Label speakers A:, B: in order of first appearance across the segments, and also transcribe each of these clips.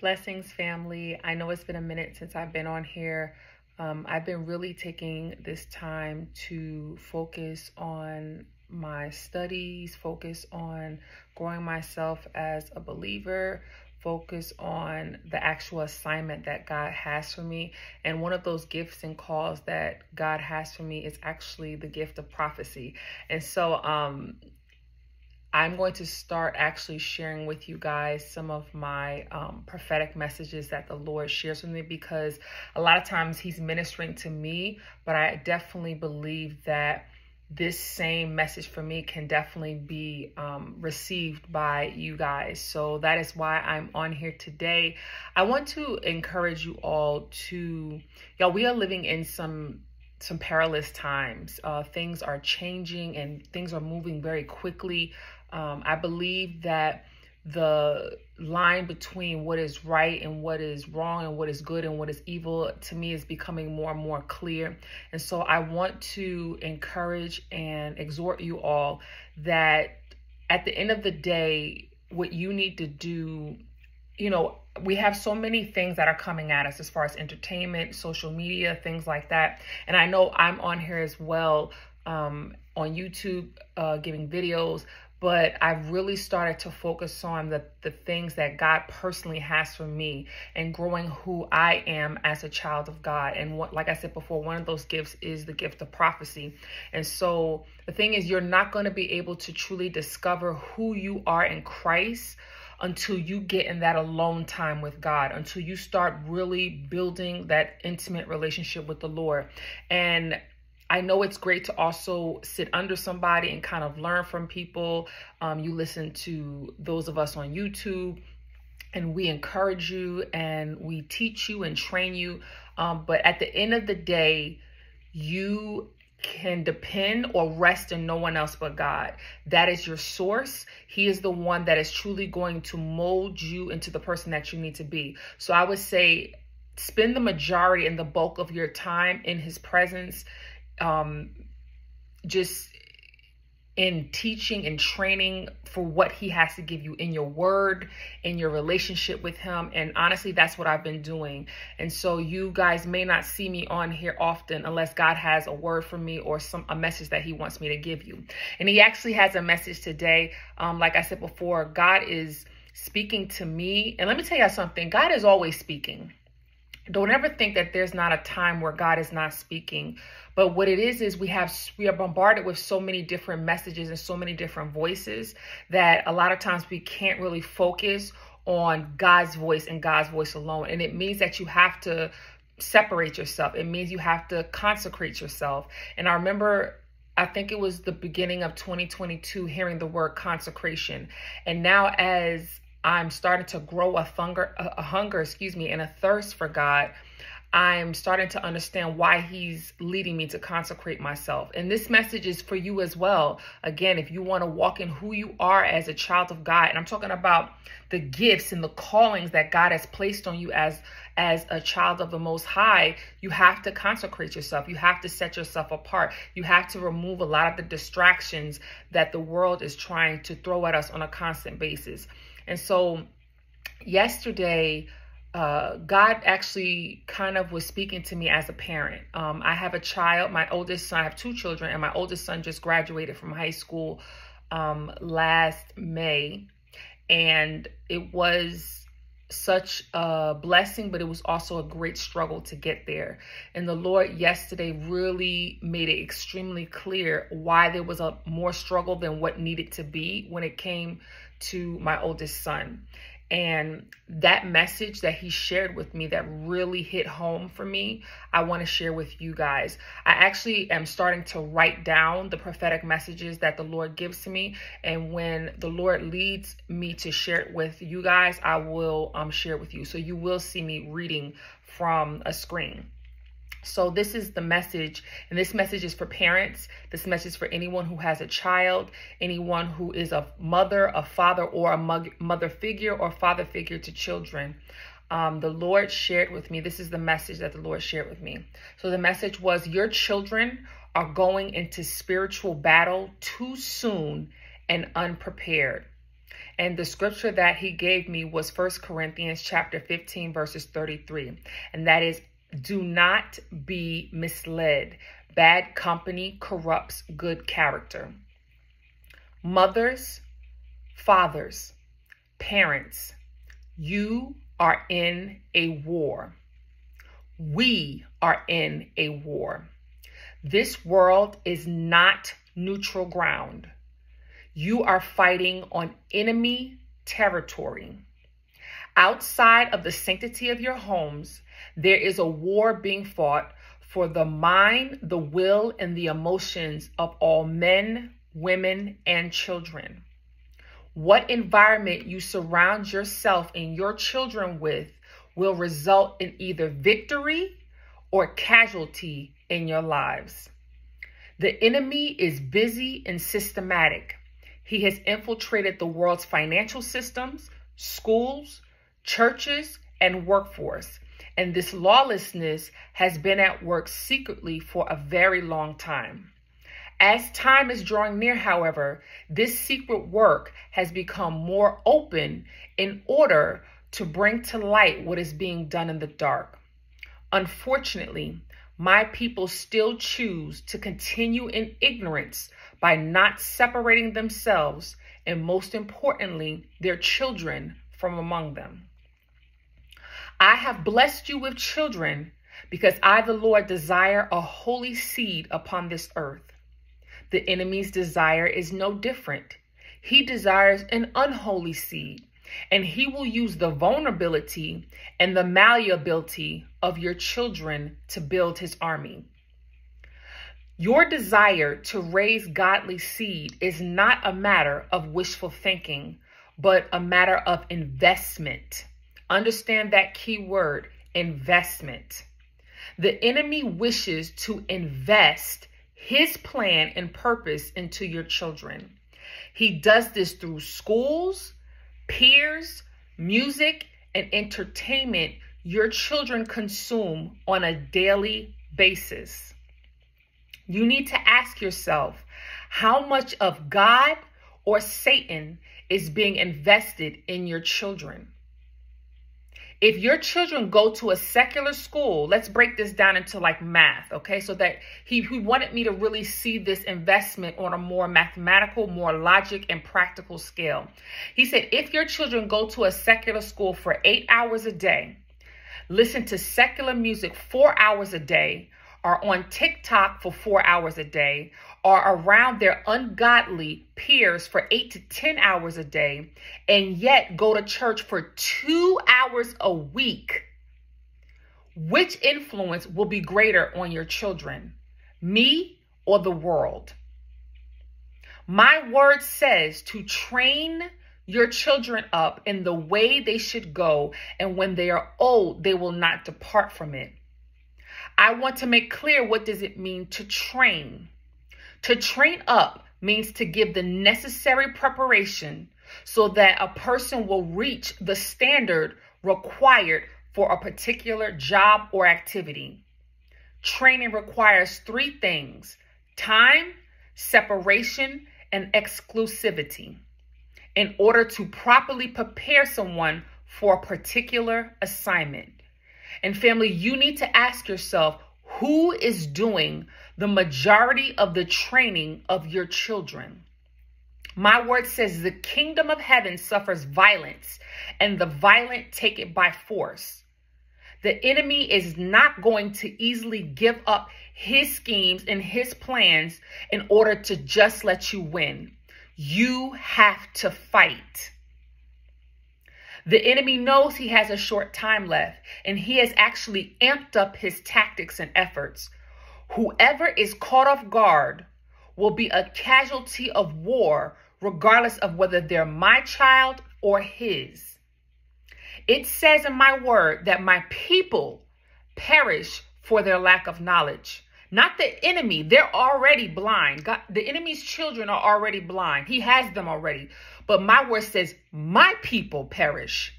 A: Blessings, family. I know it's been a minute since I've been on here. Um, I've been really taking this time to focus on my studies, focus on growing myself as a believer, focus on the actual assignment that God has for me. And one of those gifts and calls that God has for me is actually the gift of prophecy. And so, um, I'm going to start actually sharing with you guys some of my um, prophetic messages that the Lord shares with me because a lot of times He's ministering to me, but I definitely believe that this same message for me can definitely be um, received by you guys. So that is why I'm on here today. I want to encourage you all to, y'all, we are living in some some perilous times. Uh, things are changing and things are moving very quickly. Um, I believe that the line between what is right and what is wrong and what is good and what is evil to me is becoming more and more clear. And so I want to encourage and exhort you all that at the end of the day, what you need to do, you know, we have so many things that are coming at us as far as entertainment, social media, things like that. And I know I'm on here as well um, on YouTube uh, giving videos, but I've really started to focus on the, the things that God personally has for me and growing who I am as a child of God. And what, like I said before, one of those gifts is the gift of prophecy. And so the thing is, you're not going to be able to truly discover who you are in Christ until you get in that alone time with God, until you start really building that intimate relationship with the Lord. And I know it's great to also sit under somebody and kind of learn from people. Um, you listen to those of us on YouTube and we encourage you and we teach you and train you. Um, but at the end of the day, you can depend or rest in no one else but God. That is your source. He is the one that is truly going to mold you into the person that you need to be. So I would say spend the majority and the bulk of your time in his presence um, just in teaching and training for what he has to give you in your word, in your relationship with him. And honestly, that's what I've been doing. And so you guys may not see me on here often unless God has a word for me or some a message that he wants me to give you. And he actually has a message today. Um, like I said before, God is speaking to me. And let me tell you something, God is always speaking. Don't ever think that there's not a time where God is not speaking. But what it is is we have we are bombarded with so many different messages and so many different voices that a lot of times we can't really focus on God's voice and God's voice alone. And it means that you have to separate yourself. It means you have to consecrate yourself. And I remember I think it was the beginning of 2022 hearing the word consecration. And now as I'm starting to grow a hunger, a hunger, excuse me, and a thirst for God. I'm starting to understand why he's leading me to consecrate myself. And this message is for you as well. Again, if you want to walk in who you are as a child of God, and I'm talking about the gifts and the callings that God has placed on you as as a child of the most high, you have to consecrate yourself. You have to set yourself apart. You have to remove a lot of the distractions that the world is trying to throw at us on a constant basis. And so yesterday, uh, God actually kind of was speaking to me as a parent. Um, I have a child, my oldest son, I have two children, and my oldest son just graduated from high school um, last May. And it was such a blessing, but it was also a great struggle to get there. And the Lord yesterday really made it extremely clear why there was a more struggle than what needed to be when it came to my oldest son. And that message that he shared with me that really hit home for me, I want to share with you guys. I actually am starting to write down the prophetic messages that the Lord gives to me. And when the Lord leads me to share it with you guys, I will um, share with you. So you will see me reading from a screen. So this is the message, and this message is for parents. This message for anyone who has a child, anyone who is a mother, a father, or a mother figure or father figure to children. Um, the Lord shared with me, this is the message that the Lord shared with me. So the message was, your children are going into spiritual battle too soon and unprepared. And the scripture that he gave me was First Corinthians chapter 15 verses 33. And that is do not be misled. Bad company corrupts good character. Mothers, fathers, parents, you are in a war. We are in a war. This world is not neutral ground. You are fighting on enemy territory. Outside of the sanctity of your homes, there is a war being fought for the mind, the will, and the emotions of all men, women, and children. What environment you surround yourself and your children with will result in either victory or casualty in your lives. The enemy is busy and systematic. He has infiltrated the world's financial systems, schools, churches, and workforce. And this lawlessness has been at work secretly for a very long time. As time is drawing near, however, this secret work has become more open in order to bring to light what is being done in the dark. Unfortunately, my people still choose to continue in ignorance by not separating themselves and, most importantly, their children from among them. I have blessed you with children because I, the Lord, desire a holy seed upon this earth. The enemy's desire is no different. He desires an unholy seed, and he will use the vulnerability and the malleability of your children to build his army. Your desire to raise godly seed is not a matter of wishful thinking, but a matter of investment. Understand that key word, investment. The enemy wishes to invest his plan and purpose into your children. He does this through schools, peers, music, and entertainment your children consume on a daily basis. You need to ask yourself how much of God or Satan is being invested in your children. If your children go to a secular school, let's break this down into like math, okay? So that he, he wanted me to really see this investment on a more mathematical, more logic and practical scale. He said, if your children go to a secular school for eight hours a day, listen to secular music four hours a day, are on TikTok for four hours a day, are around their ungodly peers for eight to 10 hours a day, and yet go to church for two hours a week, which influence will be greater on your children, me or the world? My word says to train your children up in the way they should go, and when they are old, they will not depart from it. I want to make clear what does it mean to train? To train up means to give the necessary preparation so that a person will reach the standard required for a particular job or activity. Training requires three things time, separation, and exclusivity in order to properly prepare someone for a particular assignment. And family, you need to ask yourself who is doing the majority of the training of your children? My word says the kingdom of heaven suffers violence, and the violent take it by force. The enemy is not going to easily give up his schemes and his plans in order to just let you win. You have to fight. The enemy knows he has a short time left, and he has actually amped up his tactics and efforts. Whoever is caught off guard will be a casualty of war, regardless of whether they're my child or his. It says in my word that my people perish for their lack of knowledge. Not the enemy. They're already blind. God, the enemy's children are already blind. He has them already. But my word says, my people perish.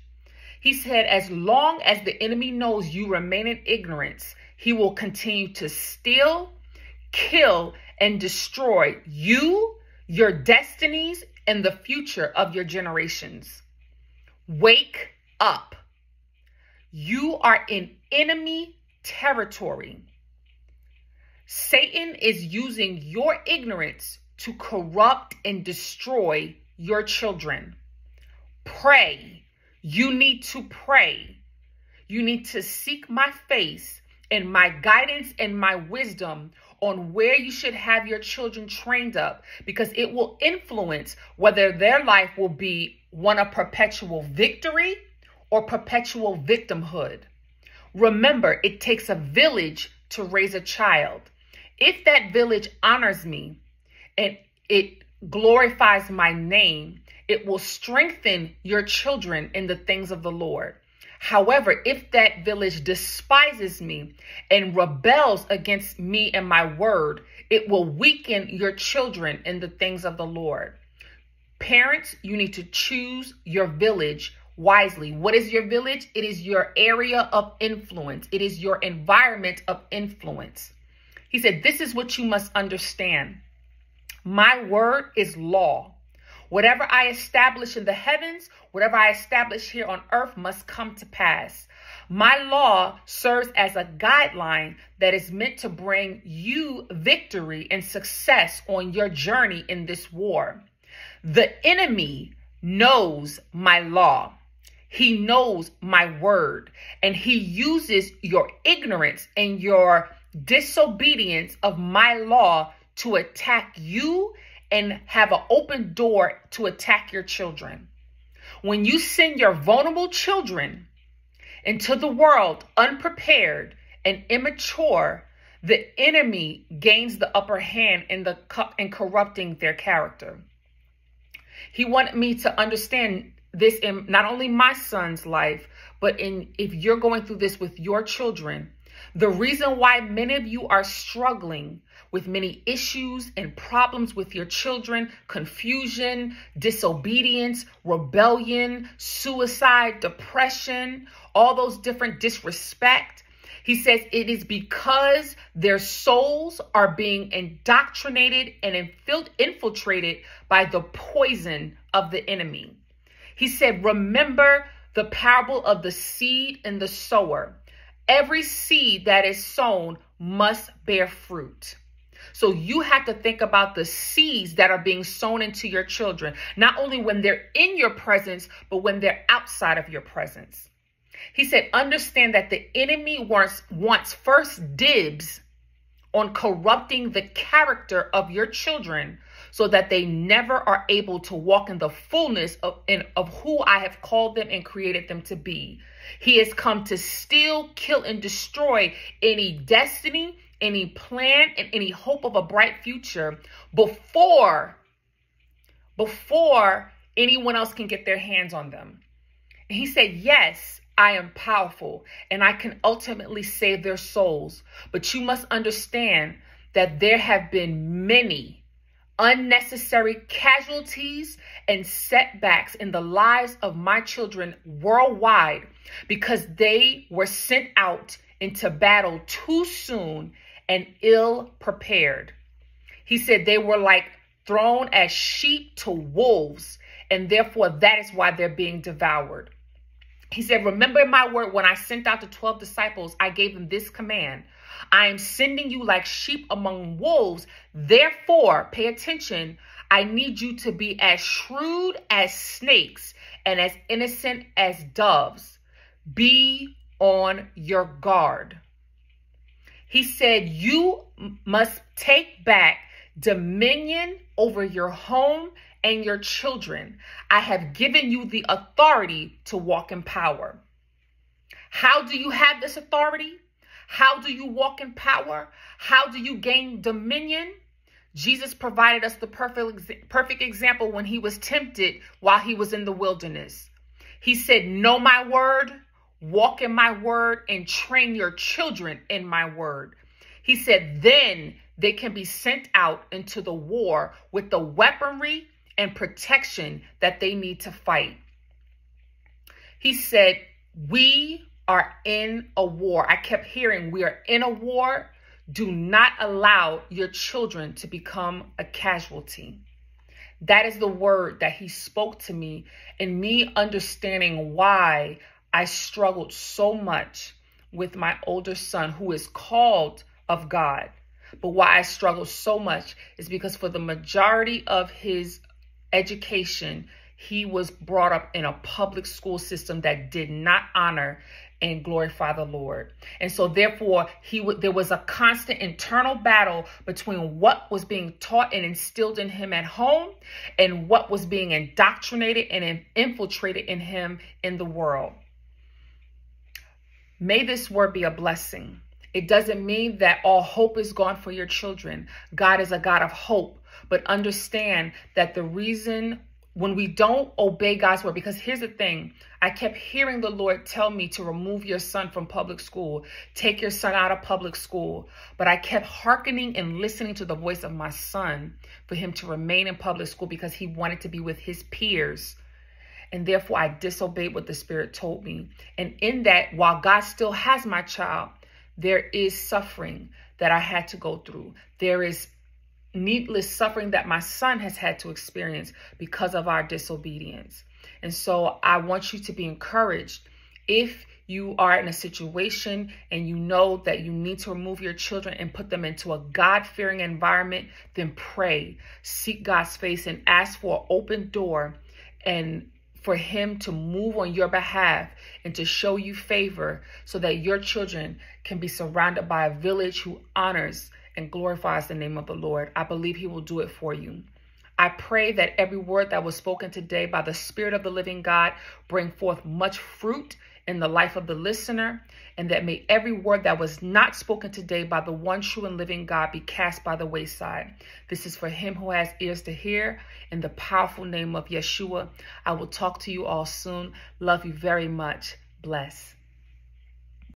A: He said, as long as the enemy knows you remain in ignorance, he will continue to steal, kill, and destroy you, your destinies, and the future of your generations. Wake up. You are in enemy territory. Satan is using your ignorance to corrupt and destroy your children. Pray. You need to pray. You need to seek my face and my guidance and my wisdom on where you should have your children trained up because it will influence whether their life will be one of perpetual victory or perpetual victimhood. Remember, it takes a village to raise a child. If that village honors me and it glorifies my name, it will strengthen your children in the things of the Lord. However, if that village despises me and rebels against me and my word, it will weaken your children in the things of the Lord. Parents, you need to choose your village wisely. What is your village? It is your area of influence, it is your environment of influence. He said, This is what you must understand. My word is law. Whatever I establish in the heavens, whatever I establish here on earth must come to pass. My law serves as a guideline that is meant to bring you victory and success on your journey in this war. The enemy knows my law. He knows my word and he uses your ignorance and your disobedience of my law to attack you and have an open door to attack your children. When you send your vulnerable children into the world unprepared and immature, the enemy gains the upper hand in the in corrupting their character. He wanted me to understand this in not only my son's life, but in if you're going through this with your children, the reason why many of you are struggling with many issues and problems with your children, confusion, disobedience, rebellion, suicide, depression, all those different disrespect. He says it is because their souls are being indoctrinated and infiltrated by the poison of the enemy. He said, remember the parable of the seed and the sower. Every seed that is sown must bear fruit. So you have to think about the seeds that are being sown into your children, not only when they're in your presence, but when they're outside of your presence. He said, understand that the enemy wants, wants first dibs on corrupting the character of your children so that they never are able to walk in the fullness of, in, of who I have called them and created them to be. He has come to steal, kill, and destroy any destiny, any plan, and any hope of a bright future before, before anyone else can get their hands on them. And he said, yes, I am powerful and I can ultimately save their souls. But you must understand that there have been many unnecessary casualties and setbacks in the lives of my children worldwide because they were sent out into battle too soon and ill prepared. He said they were like thrown as sheep to wolves, and therefore that is why they're being devoured. He said, Remember my word when I sent out the 12 disciples, I gave them this command I am sending you like sheep among wolves. Therefore, pay attention. I need you to be as shrewd as snakes and as innocent as doves. Be on your guard. He said, You must take back dominion over your home and your children. I have given you the authority to walk in power. How do you have this authority? How do you walk in power? How do you gain dominion? Jesus provided us the perfect, perfect example when he was tempted while he was in the wilderness. He said, Know my word, walk in my word, and train your children in my word. He said, Then they can be sent out into the war with the weaponry and protection that they need to fight. He said, We are in a war. I kept hearing we are in a war. Do not allow your children to become a casualty. That is the word that he spoke to me, and me understanding why I struggled so much with my older son, who is called of God. But why I struggle so much is because for the majority of his education, he was brought up in a public school system that did not honor and glorify the Lord. And so therefore he there was a constant internal battle between what was being taught and instilled in him at home and what was being indoctrinated and infiltrated in him in the world. May this word be a blessing. It doesn't mean that all hope is gone for your children. God is a God of hope, but understand that the reason when we don't obey God's word, because here's the thing I kept hearing the Lord tell me to remove your son from public school, take your son out of public school. But I kept hearkening and listening to the voice of my son for him to remain in public school because he wanted to be with his peers. And therefore, I disobeyed what the Spirit told me. And in that, while God still has my child, there is suffering that I had to go through. There is needless suffering that my son has had to experience because of our disobedience. And so I want you to be encouraged. If you are in a situation and you know that you need to remove your children and put them into a God fearing environment, then pray, seek God's face, and ask for an open door and for Him to move on your behalf and to show you favor so that your children can be surrounded by a village who honors and glorifies the name of the Lord. I believe he will do it for you. I pray that every word that was spoken today by the Spirit of the living God bring forth much fruit in the life of the listener, and that may every word that was not spoken today by the one true and living God be cast by the wayside. This is for him who has ears to hear. In the powerful name of Yeshua, I will talk to you all soon. Love you very much. Bless.